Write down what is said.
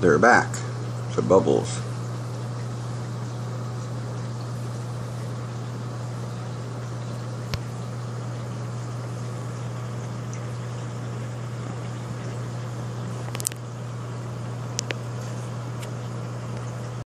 they're back. The Bubbles